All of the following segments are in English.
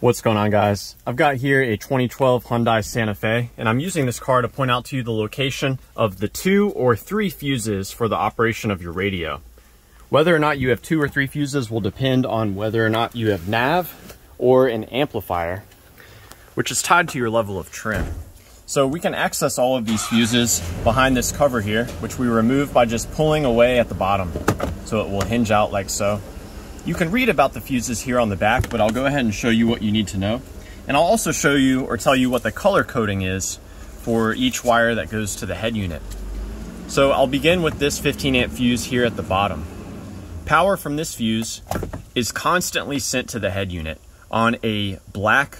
What's going on guys? I've got here a 2012 Hyundai Santa Fe and I'm using this car to point out to you the location of the two or three fuses for the operation of your radio. Whether or not you have two or three fuses will depend on whether or not you have nav or an amplifier, which is tied to your level of trim. So we can access all of these fuses behind this cover here, which we remove by just pulling away at the bottom. So it will hinge out like so. You can read about the fuses here on the back, but I'll go ahead and show you what you need to know. And I'll also show you or tell you what the color coding is for each wire that goes to the head unit. So I'll begin with this 15 amp fuse here at the bottom. Power from this fuse is constantly sent to the head unit on a black,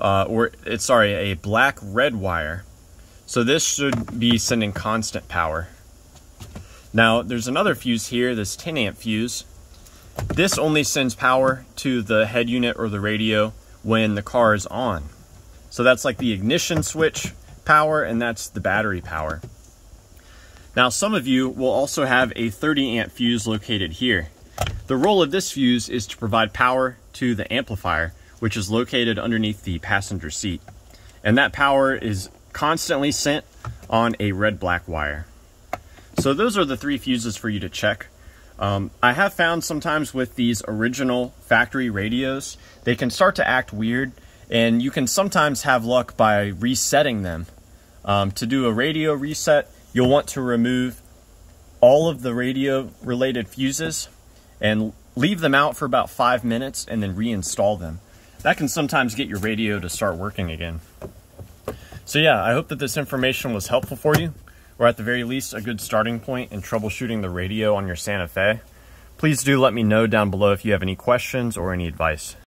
uh, or it's sorry, a black red wire. So this should be sending constant power. Now there's another fuse here, this 10 amp fuse, this only sends power to the head unit or the radio when the car is on. So that's like the ignition switch power and that's the battery power. Now some of you will also have a 30 amp fuse located here. The role of this fuse is to provide power to the amplifier, which is located underneath the passenger seat. And that power is constantly sent on a red-black wire. So those are the three fuses for you to check. Um, I have found sometimes with these original factory radios, they can start to act weird and you can sometimes have luck by resetting them. Um, to do a radio reset, you'll want to remove all of the radio related fuses and leave them out for about five minutes and then reinstall them. That can sometimes get your radio to start working again. So yeah, I hope that this information was helpful for you or at the very least a good starting point in troubleshooting the radio on your Santa Fe. Please do let me know down below if you have any questions or any advice.